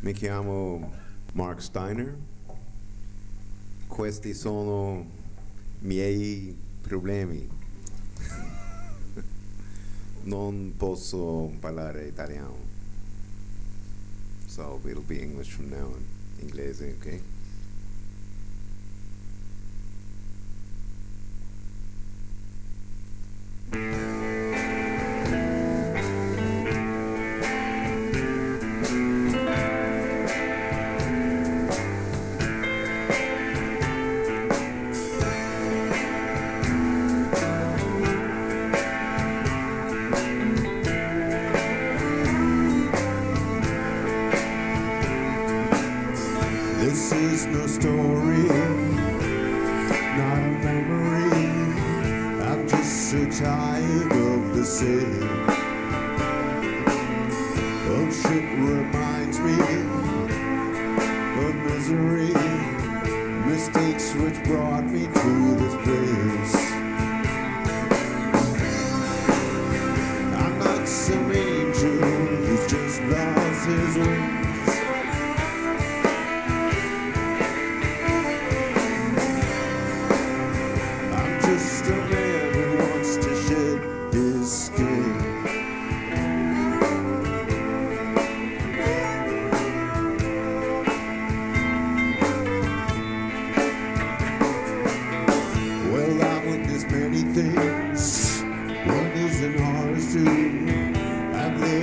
Mi chiamo Mark Steiner. Questi sono miei problemi. non posso parlare italiano. So it'll be English from now on. Inglese, okay? This is no story, not a memory. I'm just so tired of the same. Old shit reminds me of misery, mistakes which brought me to this place. I'm not some angel who's just lost his wings.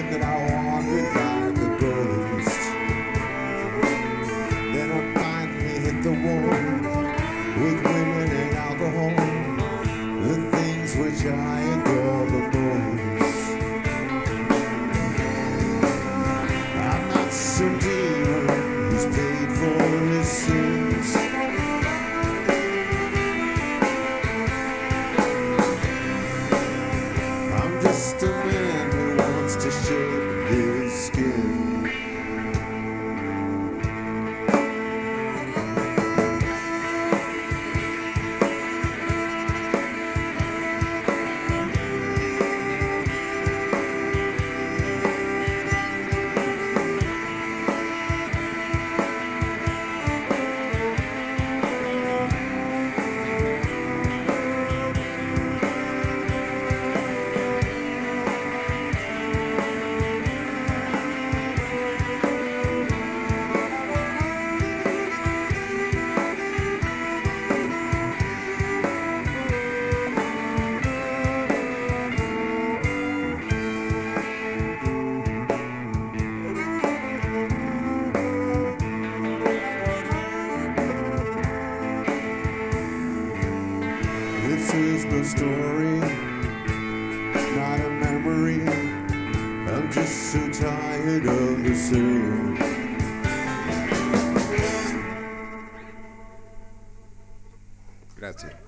And I story, not a memory. I'm just so tired of the same. Grazie.